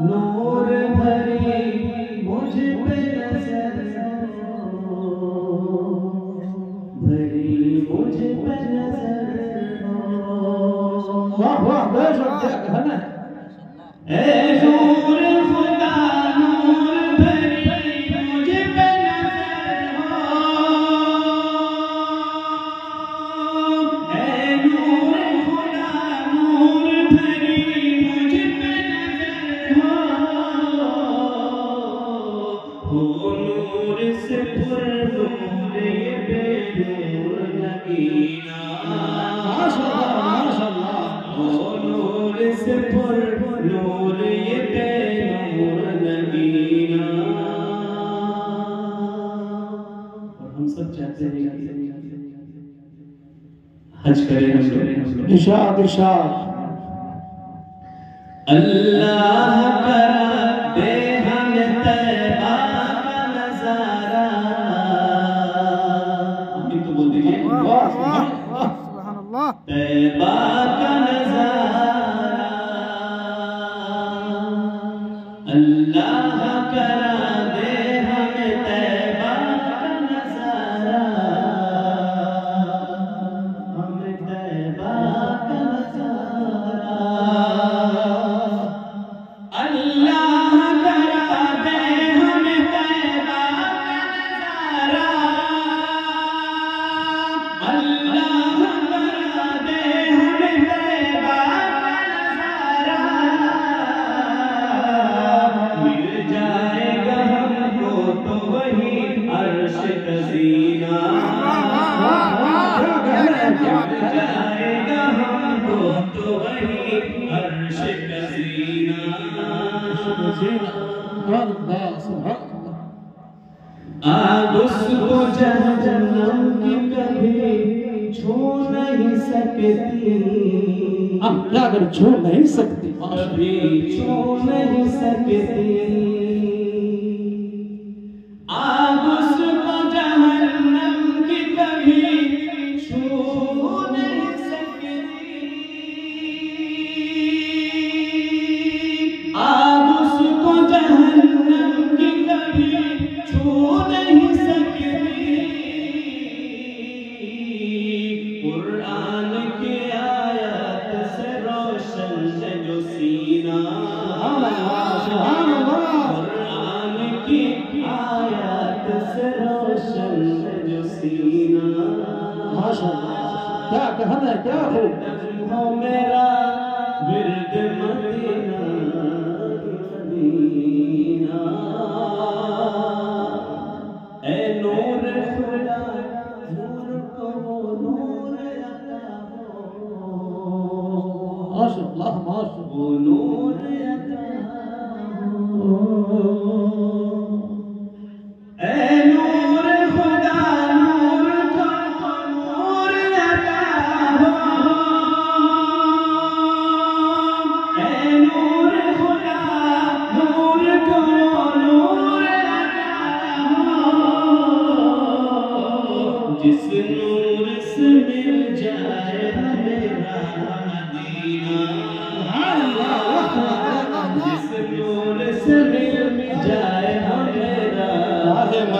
نور بھری مجھ پہ نظر بھری مجھ پہ نظر واہ واہ بہت اچھا ہے نا اے حج کریں ہم ارشاد ارشاد۔ اللہ جائے گا ہم آگ اس کو جہنم کی کبھی چھو نہیں سکتی اب کیا اگر چھو نہیں سکتی کبھی چھو نہیں سکتی جو سینہ سبحان اللہ قرآن کی آیات سے روشن جو سینہ ماشاءاللہ کیا کہنا ہے کیا ہو ہو میرا ورد مدینہ مدینہ۔ اللهم اشرب ونور يداه